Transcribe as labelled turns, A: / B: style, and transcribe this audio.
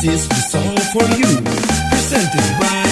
A: This is the song for you, presented by